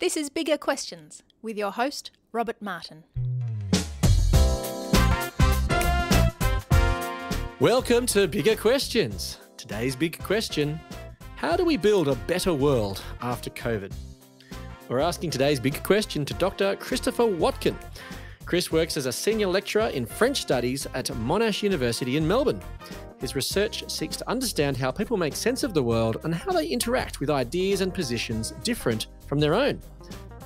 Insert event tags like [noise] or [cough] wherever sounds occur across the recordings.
This is Bigger Questions with your host, Robert Martin. Welcome to Bigger Questions. Today's big question How do we build a better world after COVID? We're asking today's big question to Dr. Christopher Watkin. Chris works as a senior lecturer in French studies at Monash University in Melbourne. His research seeks to understand how people make sense of the world and how they interact with ideas and positions different from their own.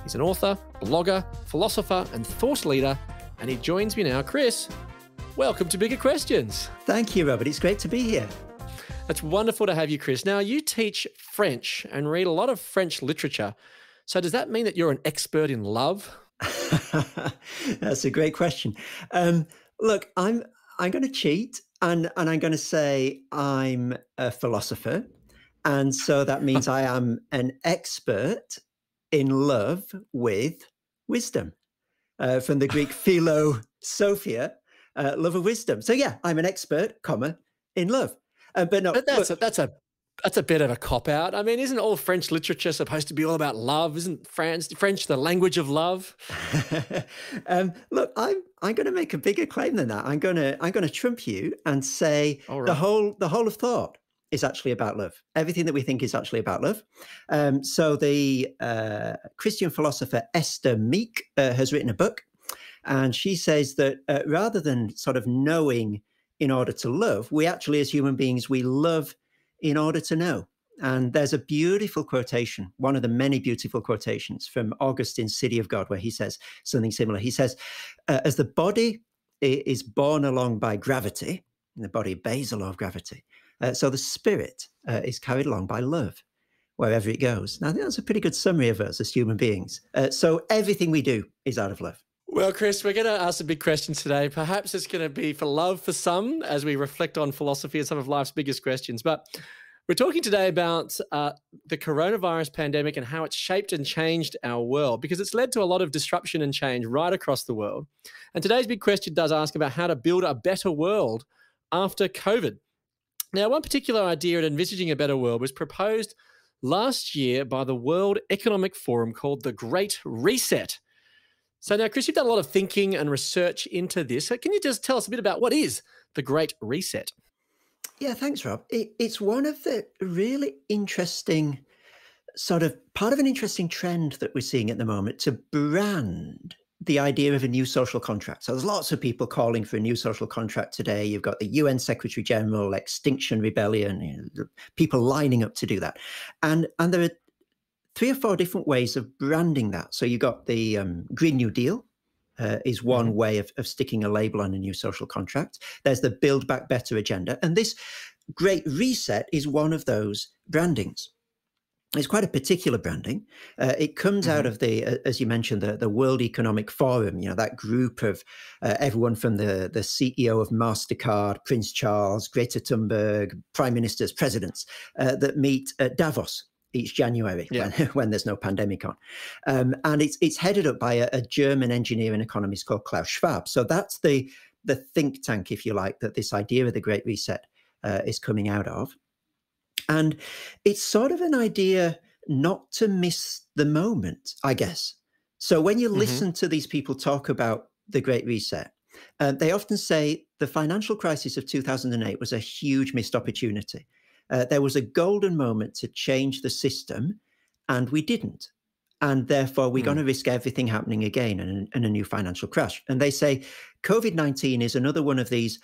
He's an author, blogger, philosopher, and thought leader, and he joins me now. Chris, welcome to Bigger Questions. Thank you, Robert. It's great to be here. It's wonderful to have you, Chris. Now, you teach French and read a lot of French literature. So, does that mean that you're an expert in love? [laughs] That's a great question. Um, look, I'm I'm going to cheat and and I'm going to say I'm a philosopher, and so that [laughs] means I am an expert in love with wisdom, uh, from the Greek [laughs] philo sophia, uh, love of wisdom. So yeah, I'm an expert, comma, in love. Uh, but no, but that's look, a, that's a that's a bit of a cop out. I mean, isn't all French literature supposed to be all about love? Isn't France French the language of love? [laughs] um, look, I'm I'm going to make a bigger claim than that. I'm going to I'm going to trump you and say right. the whole the whole of thought is actually about love. Everything that we think is actually about love. Um, so the uh, Christian philosopher Esther Meek uh, has written a book, and she says that uh, rather than sort of knowing in order to love, we actually, as human beings, we love in order to know. And there's a beautiful quotation, one of the many beautiful quotations from Augustine's City of God, where he says something similar. He says, uh, As the body is borne along by gravity, the body obeys the law of gravity, uh, so the spirit uh, is carried along by love wherever it goes. Now, that's a pretty good summary of us as human beings. Uh, so everything we do is out of love. Well, Chris, we're going to ask a big question today. Perhaps it's going to be for love for some as we reflect on philosophy and some of life's biggest questions. But we're talking today about uh, the coronavirus pandemic and how it's shaped and changed our world because it's led to a lot of disruption and change right across the world. And today's big question does ask about how to build a better world after COVID. Now, one particular idea in envisaging a better world was proposed last year by the World Economic Forum called the Great Reset. So now, Chris, you've done a lot of thinking and research into this. Can you just tell us a bit about what is the Great Reset? Yeah, thanks, Rob. It, it's one of the really interesting, sort of part of an interesting trend that we're seeing at the moment to brand the idea of a new social contract. So there's lots of people calling for a new social contract today. You've got the UN Secretary General, Extinction Rebellion, you know, people lining up to do that, and and there are three or four different ways of branding that. So you got the um, Green New Deal. Uh, is one mm-hmm. way of, of sticking a label on a new social contract. There's the Build Back Better agenda. And this Great Reset is one of those brandings. It's quite a particular branding. Uh, it comes mm-hmm. out of the, uh, as you mentioned, the, the World Economic Forum. You know that group of uh, everyone from the the CEO of Mastercard, Prince Charles, Greta Thunberg, prime ministers, presidents uh, that meet at Davos each January yeah. when, [laughs] when, there's no pandemic on. Um, and it's it's headed up by a, a, German engineer and economist called Klaus Schwab. So that's the the think tank, if you like, that this idea of the Great Reset uh, is coming out of. And it's sort of an idea not to miss the moment, I guess. So when you mm-hmm. listen to these people talk about the Great Reset, uh, they often say the financial crisis of 2008 was a huge missed opportunity uh, there was a golden moment to change the system, and we didn't. And therefore, we're mm. going to risk everything happening again and, and a new financial crash. And they say COVID 19 is another one of these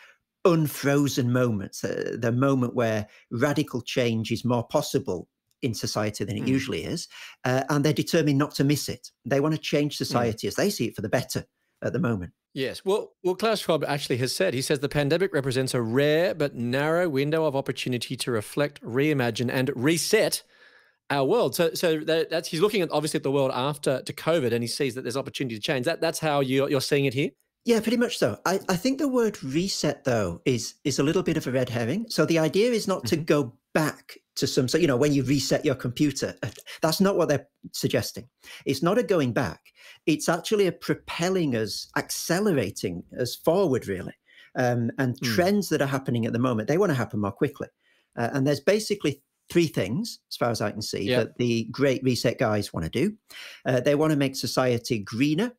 unfrozen moments, uh, the moment where radical change is more possible in society than it mm. usually is. Uh, and they're determined not to miss it. They want to change hmm. society mm. as they see it for the better at the moment. Yes. Well, well, Klaus Schwab actually has said, he says the pandemic represents a rare but narrow window of opportunity to reflect, reimagine, and reset our world. So, so that, that's he's looking at obviously at the world after to COVID, and he sees that there's opportunity to change. That that's how you're, you're seeing it here. Yeah, pretty much so. I, I think the word reset though is is a little bit of a red herring. So the idea is not mm-hmm. to go back to some so you know when you reset your computer that's not what they're suggesting it's not a going back it's actually a propelling us accelerating us forward really um, and mm. trends that are happening at the moment they want to happen more quickly uh, and there's basically three things, as far as I can see, Yeah. that the Great Reset guys want to do. Uh, they want to make society greener.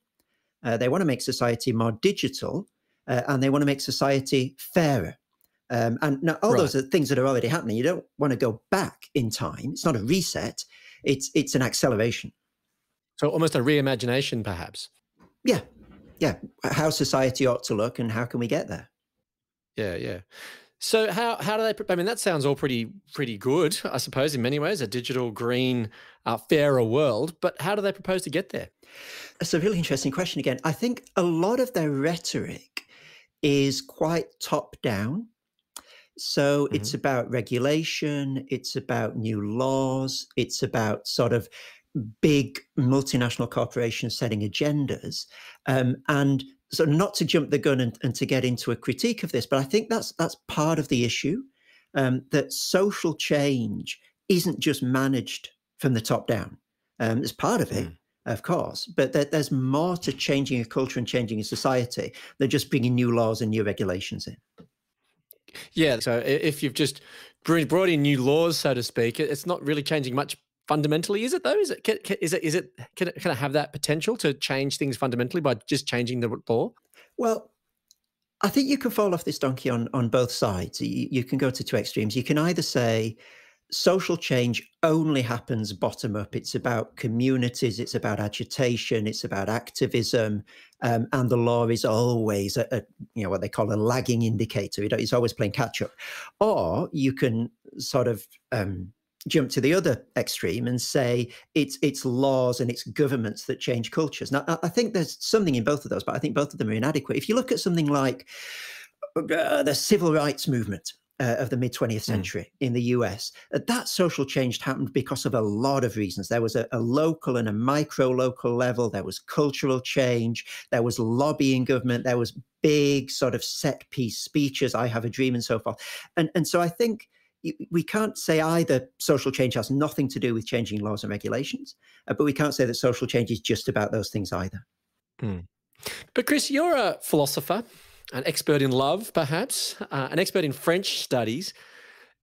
Uh, they want to make society more digital, uh, and they want to make society fairer. Um, and now all those are things that are already happening. You don't want to go back in time. It's not a reset. It's it's an acceleration. So almost a reimagination, perhaps. Yeah, yeah. How society ought to look, and how can we get there? Yeah, yeah. So how how do they? I mean, that sounds all pretty pretty good, I suppose, in many ways, a digital, green, uh, fairer world. But how do they propose to get there? That's a really interesting question again. I think a lot of their rhetoric is quite top down. So it's about regulation, it's about new laws, it's about sort of big multinational corporations setting agendas. Um, and so not to jump the gun and, and to get into a critique of this, but I think that's that's part of the issue. Um, that social change isn't just managed from the top down. Um, it's part of it, Mm. of course, but there, there's more to changing a culture and changing a society than just bringing new laws and new regulations in. Yeah. So if you've just brought in new laws, so to speak, it's not really changing much fundamentally, is it? Though, is it? Can, can, is it? Is it? Can it, can it have that potential to change things fundamentally by just changing the law? Well, I think you can fall off this donkey on on both sides. You, you can go to two extremes. You can either say social change only happens bottom up. It's about communities. It's about agitation. It's about activism, um, and the law is always a, a you know what they call a lagging indicator. It's always playing catch up. Or you can sort of um, jump to the other extreme and say it's it's laws and it's governments that change cultures. Now, I think there's something in both of those, but I think both of them are inadequate. If you look at something like uh, the civil rights movement uh, of the mid 20th century in the US, uh, that social change happened because of a lot of reasons. There was a, a local and a micro local level, there was cultural change, there was lobbying government, there was big sort of set piece speeches, I have a dream, and so forth. And, and so I think we can't say either social change has nothing to do with changing laws and regulations, uh, but we can't say that social change is just about those things either. But Chris, you're a philosopher, an expert in love, perhaps, uh, an expert in French studies.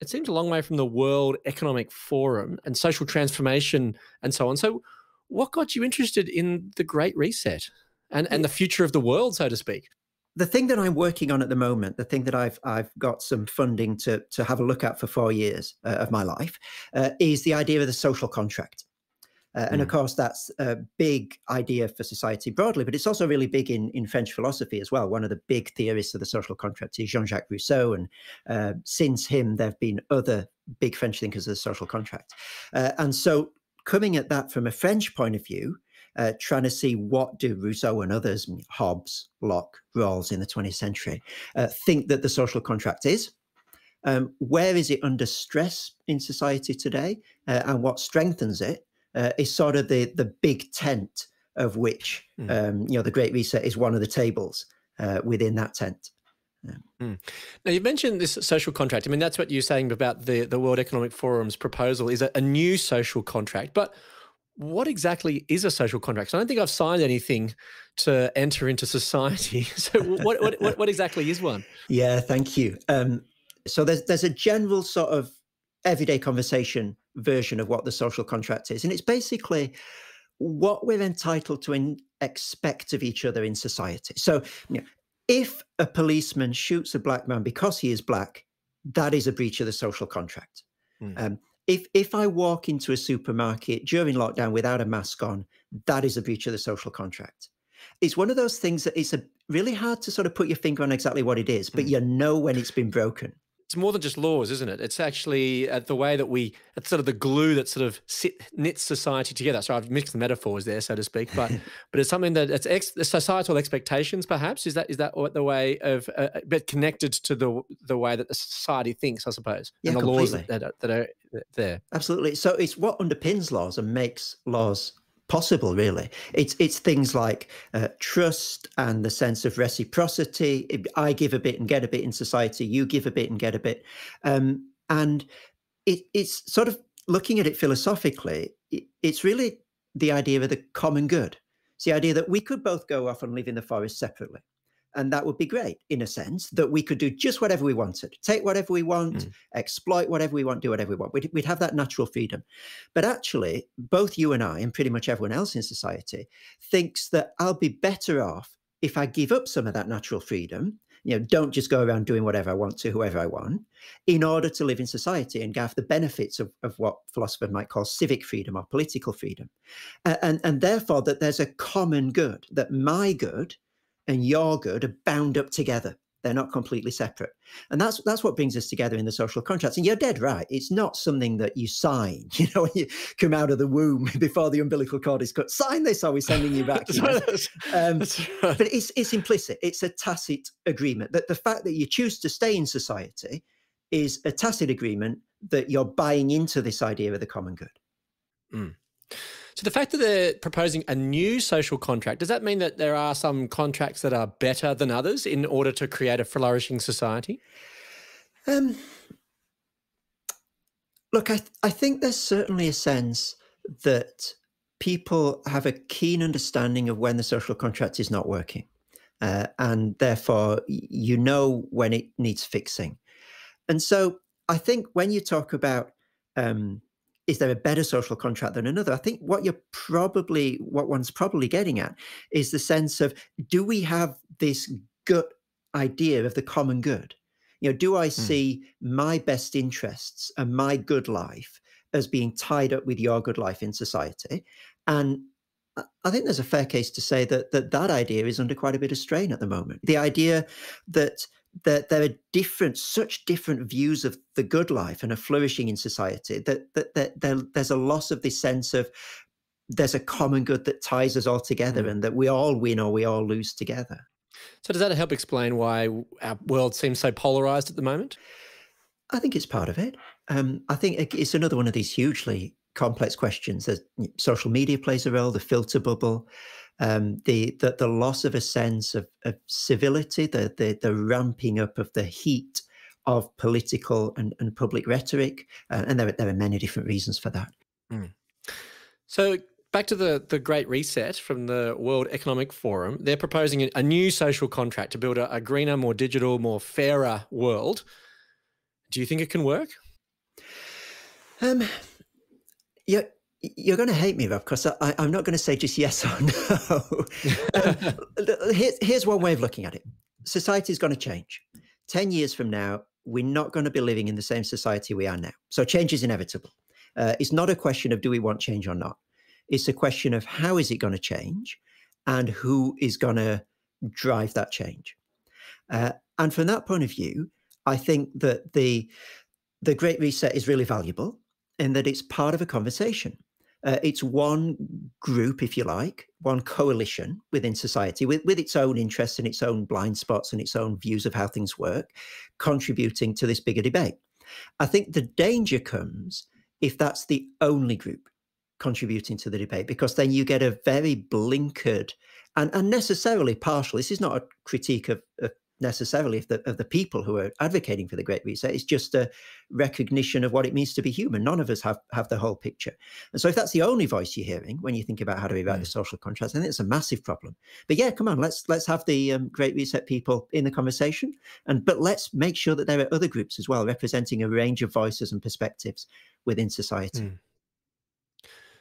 It seems a long way from the World Economic Forum and social transformation and so on. So, what got you interested in the Great Reset and, and the future of the world, so to speak? The thing that I'm working on at the moment, the thing that I've I've got some funding to to have a look at for four years uh, of my life, uh, is the idea of the social contract. Uh, and of course, that's a big idea for society broadly, but it's also really big in, in French philosophy as well. One of the big theorists of the social contract is Jean Jacques Rousseau. And uh, since him, there have been other big French thinkers of the social contract. Uh, and so, coming at that from a French point of view, uh, trying to see what do Rousseau and others, Hobbes, Locke, Rawls in the 20th century, uh, think that the social contract is. Um, where is it under stress in society today, uh, and what strengthens it uh, is sort of the the big tent of which Mm. um, you know the Great Reset is one of the tables uh, within that tent. Now, you mentioned this social contract. I mean, that's what you're saying about the, the World Economic Forum's proposal is a, a new social contract. But what exactly is a social contract? 'Cause I don't think I've signed anything to enter into society. [laughs] So, what, what, what, what exactly is one? Yeah, thank you. Um, so there's there's a general sort of everyday conversation version of what the social contract is, and it's basically what we're entitled to in, expect of each other in society. So, you know, if a policeman shoots a black man because he is black, that is a breach of the social contract. Mm. Um, if if I walk into a supermarket during lockdown without a mask on, that is a breach of the social contract. It's one of those things that it's a really hard to sort of put your finger on exactly what it is, but Mm. you know when it's been broken. It's more than just laws, isn't it? It's actually uh, the way that we, it's sort of the glue that sort of sit, knits society together. So I've mixed the metaphors there, so to speak, but [laughs] but it's something that it's ex, the societal expectations. Perhaps is that is that the way of, uh, uh, but connected to the the way that the society thinks, I suppose, Yeah, and the laws that, that, are, that are there. Absolutely. So it's what underpins laws and makes laws possible. Really, it's it's things like uh, trust and the sense of reciprocity. I give a bit and get a bit in society. You give a bit and get a bit, um, and it, it's sort of looking at it philosophically. It, it's really the idea of the common good. It's the idea that we could both go off and live in the forest separately. And that would be great in a sense that we could do just whatever we wanted, take whatever we want, mm. exploit whatever we want, do whatever we want. We'd, we'd have that natural freedom. But actually, both you and I, and pretty much everyone else in society, thinks that I'll be better off if I give up some of that natural freedom you know, don't just go around doing whatever I want to whoever I want, in order to live in society and have the benefits of, of what philosophers might call civic freedom or political freedom. Uh, and, and therefore, that there's a common good, that my good and your good are bound up together. They're not completely separate. And that's that's what brings us together in the social contracts. And you're dead right. It's not something that you sign, [laughs] you know, when you come out of the womb [laughs] before the umbilical cord is cut. Sign this or we're sending you back. [laughs] You um, but it's it's implicit. It's a tacit agreement. That the fact that you choose to stay in society is a tacit agreement that you're buying into this idea of the common good. Mm. So the fact that they're proposing a new social contract, does that mean that there are some contracts that are better than others in order to create a flourishing society? Um, look, I, th- I think there's certainly a sense that people have a keen understanding of when the social contract is not working. Uh, and therefore, you know when it needs fixing. And so I think when you talk about um, is there a better social contract than another? I think what you're probably, what one's probably getting at is the sense of do we have this gut idea of the common good? You know, do I hmm. see mm. my best interests and my good life as being tied up with your good life in society? And I think there's a fair case to say that that, that idea is under quite a bit of strain at the moment. The idea that that there are different, such different views of the good life and a flourishing in society that, that, that there, there's a loss of this sense of there's a common good that ties us all together mm. and that we all win or we all lose together. So, does that help explain why our world seems so polarized at the moment? I think it's part of it. Um, I think it's another one of these hugely complex questions. That social media plays a role, the filter bubble, um, the, the, the loss of a sense of, of civility, the, the the ramping up of the heat of political and, and public rhetoric, uh, and there there are many different reasons for that. Mm. So back to the the Great Reset from the World Economic Forum, they're proposing a new social contract to build a, a greener, more digital, more fairer world. Do you think it can work? Um, yeah, you're going to hate me, Rob, because I, am not going to say just yes or no. [laughs] um, here, here's one way of looking at it society is going to change. 10 years from now, we're not going to be living in the same society we are now. So change is inevitable. Uh, it's not a question of do we want change or not. It's a question of how is it going to change and who is going to drive that change. Uh, and from that point of view, I think that the the Great Reset is really valuable in that it's part of a conversation. Uh, it's one group, if you like, one coalition within society with, with its own interests and its own blind spots and its own views of how things work, contributing to this bigger debate. I think the danger comes if that's the only group contributing to the debate, because then you get a very blinkered and unnecessarily partial. This is not a critique of, of necessarily of the, of the people who are advocating for the Great Reset. It's just a recognition of what it means to be human. None of us have, have the whole picture. And so if that's the only voice you're hearing when you think about how to rewrite mm. the social contracts, I think it's a massive problem. But yeah, come on, let's let's have the um, Great Reset people in the conversation. And but let's make sure that there are other groups as well representing a range of voices and perspectives within society. Mm.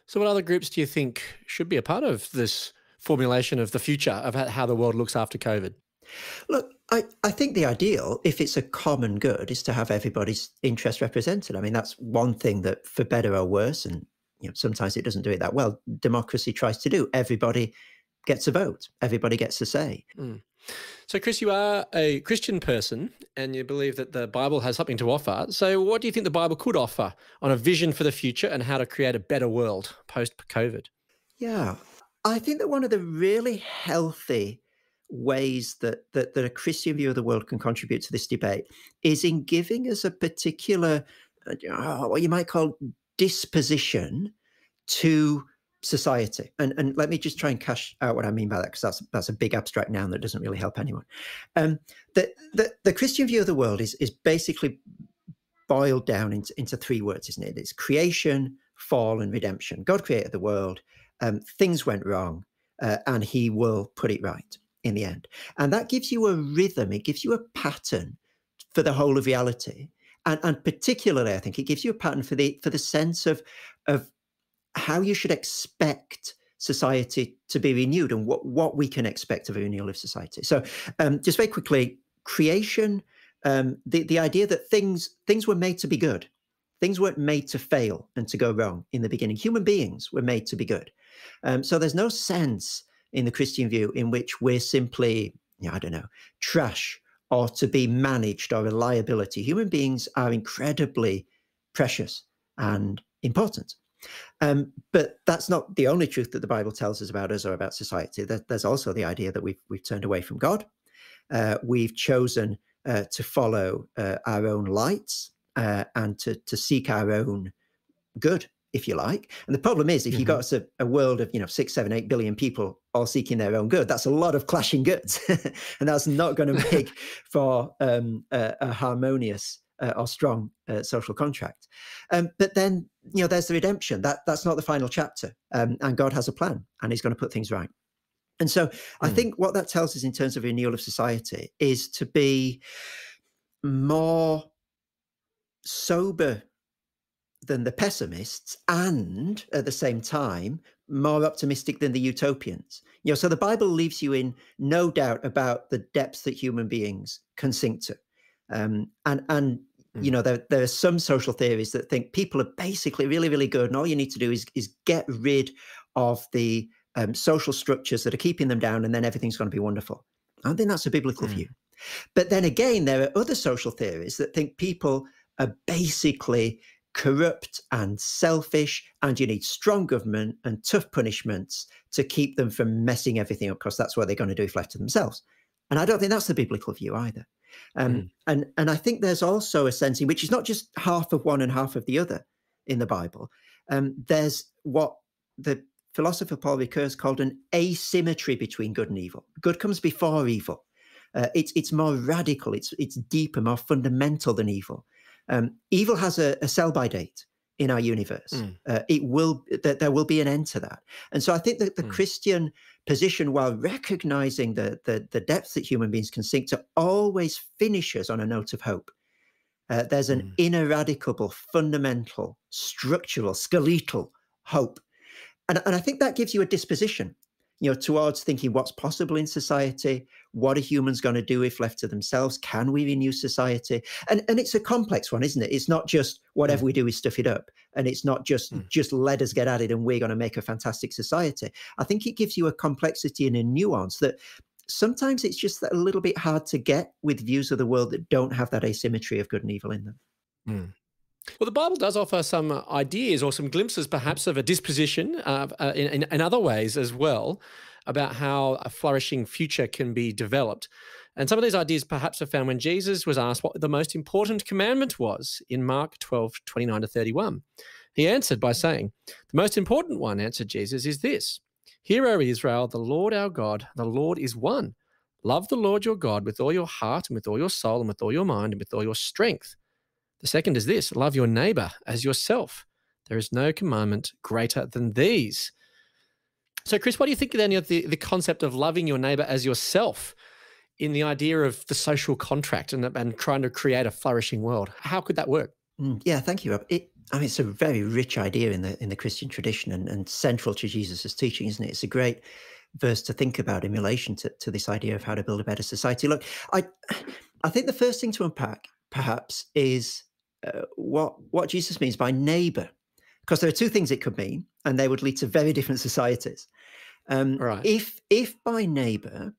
So what other groups do you think should be a part of this formulation of the future of how the world looks after COVID? Look, I, I think the ideal, if it's a common good, is to have everybody's interest represented. I mean, that's one thing that, for better or worse, and you know, sometimes it doesn't do it that well, democracy tries to do. Everybody gets a vote. Everybody gets a say. Mm. So, Chris, you are a Christian person and you believe that the Bible has something to offer. So, what do you think the Bible could offer on a vision for the future and how to create a better world post COVID? Yeah, I think that one of the really healthy ways that, that that a Christian view of the world can contribute to this debate is in giving us a particular uh, what you might call disposition to society. And and let me just try and cash out what I mean by that because that's that's a big abstract noun that doesn't really help anyone. Um, the, the the Christian view of the world is is basically boiled down into, into three words, isn't it? It's creation, fall, and redemption. God created the world. Um, things went wrong, uh, and He will put it right. In the end. And that gives you a rhythm, it gives you a pattern for the whole of reality. And, and particularly, I think it gives you a pattern for the for the sense of of how you should expect society to be renewed and what, what we can expect of a renewal of society. So um, just very quickly, creation, um, the, the idea that things things were made to be good. Things weren't made to fail and to go wrong in the beginning. Human beings were made to be good. Um, so there's no sense in the Christian view in which we're simply, you know, I don't know, trash or to be managed or a liability. Human beings are incredibly precious and important. Um, but that's not the only truth that the Bible tells us about us or about society. there's also the idea that we've we've turned away from God. Uh, we've chosen uh, to follow uh, our own lights uh, and to to seek our own good, if you like. And the problem is, if mm-hmm. you got a, a, world of you know six, seven, eight billion people all seeking their own good, that's a lot of clashing goods, [laughs] and that's not going [laughs] to make for um, a, a, harmonious uh, or strong uh, social contract. Um, but then you know there's the redemption. That that's not the final chapter, um, and God has a plan, and He's going to put things right. And so mm. I hmm. think what that tells us in terms of renewal of society is to be more sober than the pessimists and at the same time more optimistic than the utopians you know so the bible leaves you in no doubt about the depths that human beings can sink to um, and and mm. you know there, there are some social theories that think people are basically really really good and all you need to do is is get rid of the um, social structures that are keeping them down and then everything's going to be wonderful i think that's a biblical mm. view but then again there are other social theories that think people are basically corrupt and selfish, and you need strong government and tough punishments to keep them from messing everything up, because that's what they're going to do if left to themselves. And I don't think that's the biblical view either. Um, mm. And and I think there's also a sense in which is not just half of one and half of the other in the Bible. Um, there's what the philosopher Paul Ricoeur called an asymmetry between good and evil. Good comes before evil. Uh, it's it's more radical. It's it's deeper, more fundamental than evil. Um, evil has a, a sell by date in our universe. Mm. Uh, it will that there will be an end to that. And so I think that the mm. Christian position, while recognizing the, the the depths that human beings can sink to, always finishes on a note of hope. Uh, there's an mm. ineradicable, fundamental, structural, skeletal hope. And, and I think that gives you a disposition you know, towards thinking what's possible in society, what are humans going to do if left to themselves? Can we renew society? And and it's a complex one, isn't it? It's not just whatever mm. we do is stuff it up, and it's not just mm. just let us get at it and we're going to make a fantastic society. I think it gives you a complexity and a nuance that sometimes it's just a little bit hard to get with views of the world that don't have that asymmetry of good and evil in them. Mm. Well, the Bible does offer some uh, ideas or some glimpses, perhaps, of a disposition uh, uh, in, in, other ways as well about how a flourishing future can be developed. And some of these ideas perhaps are found when Jesus was asked what the most important commandment was in Mark 12, 29 to 31. He answered by saying, The most important one, answered Jesus, is this Hear, O Israel, the Lord our God, the Lord is one. Love the Lord your God with all your heart and with all your soul and with all your mind and with all your strength. The second is this love your neighbor as yourself. There is no commandment greater than these. So, Chris, what do you think then of the, the concept of loving your neighbor as yourself in the idea of the social contract and, and trying to create a flourishing world? How could that work? Mm, yeah, thank you, Rob. It, I mean, it's a very rich idea in the in the Christian tradition and, and central to Jesus' teaching, isn't it? It's a great verse to think about in relation to, to this idea of how to build a better society. Look, I I think the first thing to unpack perhaps is uh, what what Jesus means by neighbor, because there are two things it could mean, and they would lead to very different societies. Um, right. If if by neighbor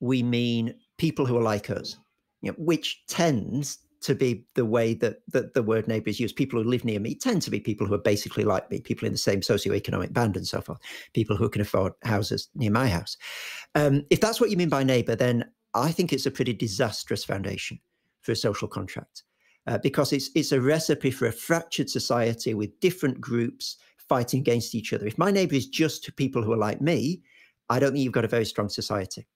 we mean people who are like us, you know, which tends to be the way that, that the word neighbor is used. People who live near me tend to be people who are basically like me, people in the same socioeconomic band and so forth, people who can afford houses near my house. Um, if that's what you mean by neighbor, then I think it's a pretty disastrous foundation for a social contract uh, because it's it's a recipe for a fractured society with different groups fighting against each other. If my neighbor is just people who are like me, I don't think you've got a very strong society.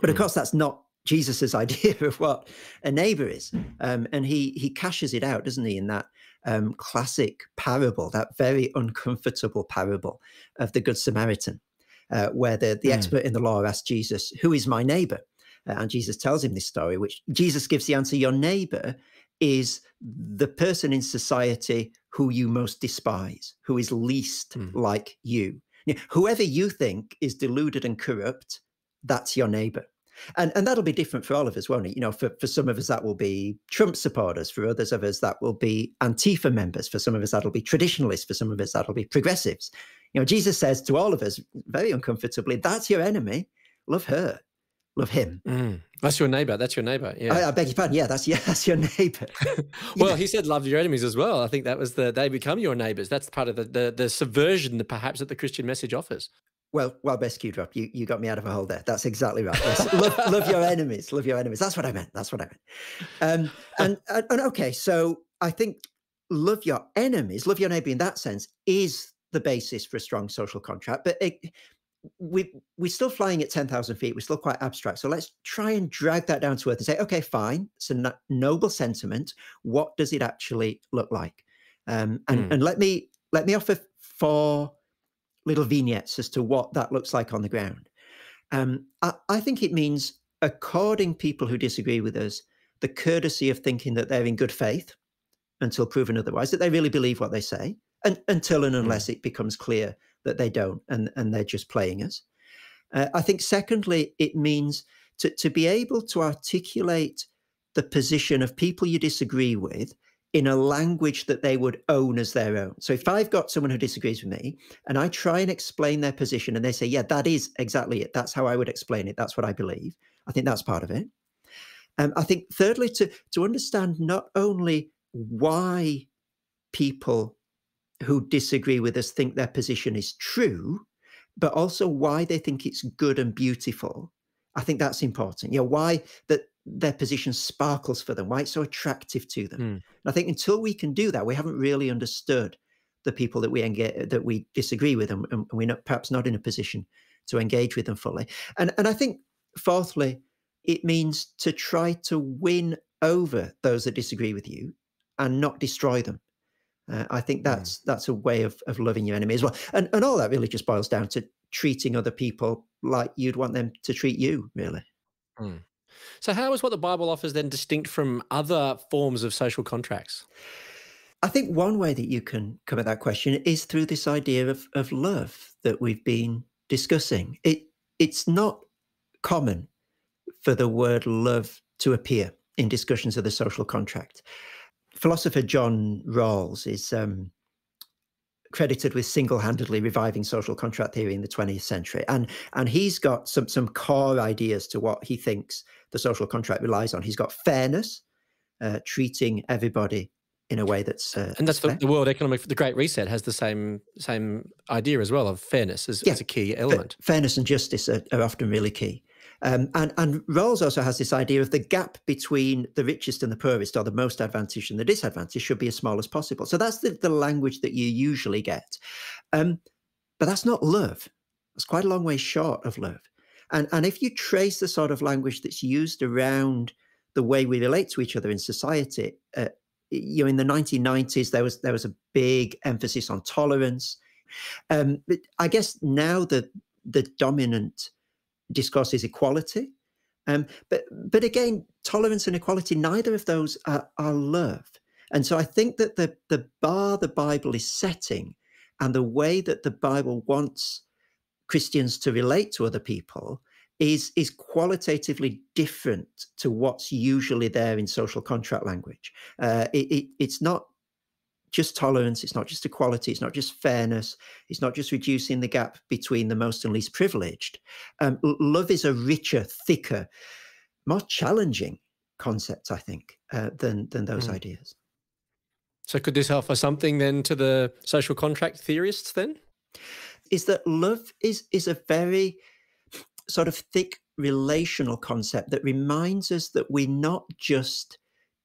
But of hmm. course, that's not Jesus's [laughs] idea of what a neighbor is, um, and he he cashes it out, doesn't he, in that um, classic parable, that very uncomfortable parable of the Good Samaritan. uh, where the, the mm. expert in the law asks Jesus, Who is my neighbor? Uh, and Jesus tells him this story, which Jesus gives the answer Your neighbor is the person in society who you most despise, who is least mm. like you. Whoever you think is deluded and corrupt, that's your neighbor. And, and that'll be different for all of us, won't it? You know, for, for some of us, that will be Trump supporters. For others of us, that will be Antifa members. For some of us, that'll be traditionalists. For some of us, that'll be progressives. You know, Jesus says to all of us very uncomfortably, that's your enemy. Love her. Love him. Mm. That's your neighbor. That's your neighbor. Yeah. I, I, beg your pardon. Yeah, that's [laughs] yeah, that's your neighbor. [laughs] [laughs] well, yeah. he said love your enemies as well. I think that was the they become your neighbors. That's part of the the, the subversion that perhaps that the Christian message offers. Well, well, best cue drop. You you got me out of a hole there. That's exactly right. Yes. love, love, your enemies. Love your enemies. That's what I meant. That's what I meant. Um, and, and, and okay, so I think love your enemies, love your neighbor in that sense is the basis for a strong social contract. But it, we we're still flying at ten thousand feet. We're still quite abstract. So let's try and drag that down to earth and say, okay, fine. It's a no- noble sentiment. What does it actually look like? Um, and mm. and let me let me offer four little vignettes as to what that looks like on the ground. Um, I, I think it means according people who disagree with us the courtesy of thinking that they're in good faith until proven otherwise, that they really believe what they say, and until and unless mm. it becomes clear that they don't and, and they're just playing us. Uh, I think, secondly, it means to, to be able to articulate the position of people you disagree with in a language that they would own as their own. So if I've got someone who disagrees with me and I try and explain their position and they say, yeah, that is exactly it. That's how I would explain it. That's what I believe. I think that's part of it. Um, I think thirdly, to, to understand not only why people who disagree with us think their position is true, but also why they think it's good and beautiful. I think that's important. You know, why that their position sparkles for them, why it's so attractive to them. Mm. And I think until we can do that, we haven't really understood the people that we engage that we disagree with, and, and we're not, perhaps not in a position to engage with them fully. And and I think fourthly, it means to try to win over those that disagree with you and not destroy them. Uh, I think hmm. that's mm. that's a way of of loving your enemy as well, and and all that really just boils down to treating other people like you'd want them to treat you, really. Mm. So, how is what the Bible offers then distinct from other forms of social contracts? I think one way that you can come at that question is through this idea of, of love that we've been discussing. It it's not common for the word love to appear in discussions of the social contract. Philosopher John Rawls is um, credited with single-handedly reviving social contract theory in the 20th century and and he's got some some core ideas to what he thinks the social contract relies on. He's got fairness uh, treating everybody in a way that's uh, and that's the, the, world economic the great reset has the same same idea as well of fairness as, yeah. as a key element. fairness and justice are, are often really key um, and, and Rawls also has this idea of the gap between the richest and the poorest, or the most advantaged and the disadvantaged, should be as small as possible. So that's the, the language that you usually get. Um, but that's not love. It's quite a long way short of love. And, and if you trace the sort of language that's used around the way we relate to each other in society, uh, you know, in the 1990s, there was there was a big emphasis on tolerance. Um, I guess now the the dominant discourse is equality. Um, but but again, tolerance and equality, neither of those are, are love. And so I think that the the bar the Bible is setting and the way that the Bible wants Christians to relate to other people is is qualitatively different to what's usually there in social contract language. Uh, it, it, it's not just tolerance, it's not just equality, it's not just fairness, it's not just reducing the gap between the most and least privileged. Um, love is a richer, thicker, more challenging concept, I think, uh, than than those mm. ideas. So, could this offer something then to the social contract theorists? Then, is that love is is a very sort of thick relational concept that reminds us that we're not just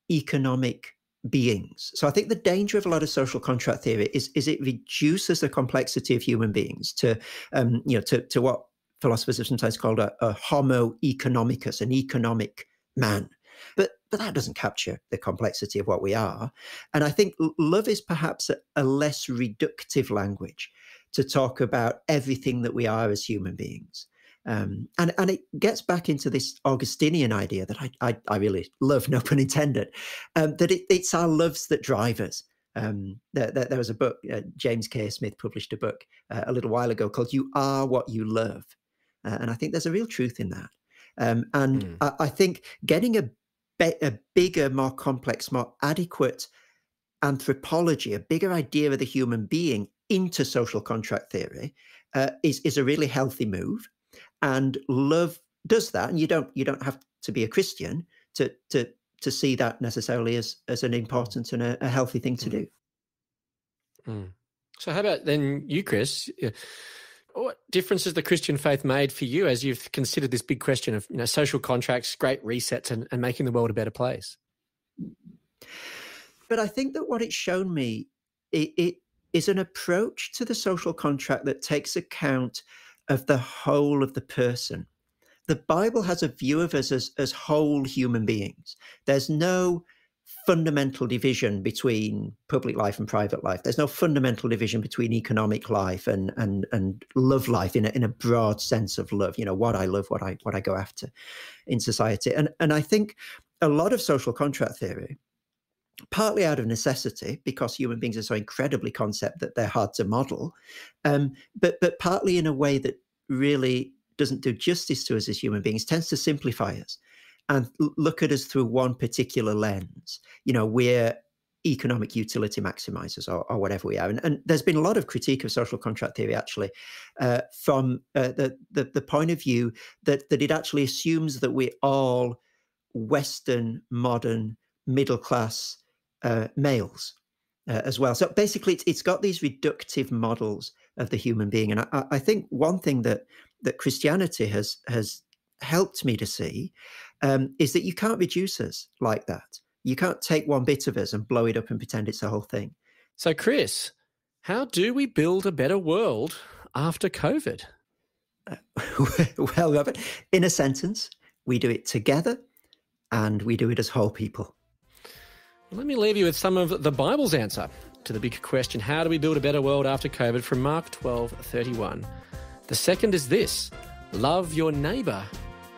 economic beings. So I think the danger of a lot of social contract theory is is it reduces the complexity of human beings to um, you know to to what philosophers have sometimes called a, a homo economicus, an economic man. But but that doesn't capture the complexity of what we are. And I think love is perhaps a, a less reductive language to talk about everything that we are as human beings. Um, and and it gets back into this Augustinian idea that I I, I really love, no pun intended, um, that it, it's our loves that drive us. Um, there, there, there, was a book, uh, James K. Smith published a book uh, a little while ago called "You Are What You Love," uh, and I think there's a real truth in that. Um, and mm. I, I, think getting a, a bigger, more complex, more adequate anthropology, a bigger idea of the human being into social contract theory uh, is is a really healthy move and love does that and you don't you don't have to be a christian to to to see that necessarily as as an important and a, a healthy thing to mm. do mm. so how about then you chris what difference has the christian faith made for you as you've considered this big question of you know social contracts great resets and, and making the world a better place but i think that what it's shown me it, it is an approach to the social contract that takes account of the whole of the person. The Bible has a view of us as, as whole human beings. There's no fundamental division between public life and private life. There's no fundamental division between economic life and and and love life in a, in a broad sense of love. You know what I love, what I what I go after in society. And and I think a lot of social contract theory, partly out of necessity because human beings are so incredibly concept that they're hard to model, um, but but partly in a way that really doesn't do justice to us as human beings, tends to simplify us and look at us through one particular lens. You know, we're economic utility maximizers or, or whatever we are. And, and, there's been a lot of critique of social contract theory actually uh, from uh, the, the, the point of view that that it actually assumes that we're all Western modern middle class uh, males uh, as well. So basically, it's, it's got these reductive models of the human being, and I, I think one thing that that Christianity has has helped me to see um, is that you can't reduce us like that. You can't take one bit of us and blow it up and pretend it's the whole thing. So, Chris, how do we build a better world after COVID? [laughs] Well, Robert, in a sentence, we do it together and we do it as whole people. Let me leave you with some of the Bible's answer to the big question how do we build a better world after COVID from Mark 12 31. The second is this love your neighbour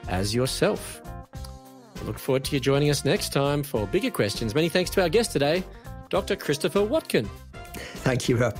as yourself. I look forward to you joining us next time for bigger questions. Many thanks to our guest today, Dr. Christopher Watkin. Thank you, Rob.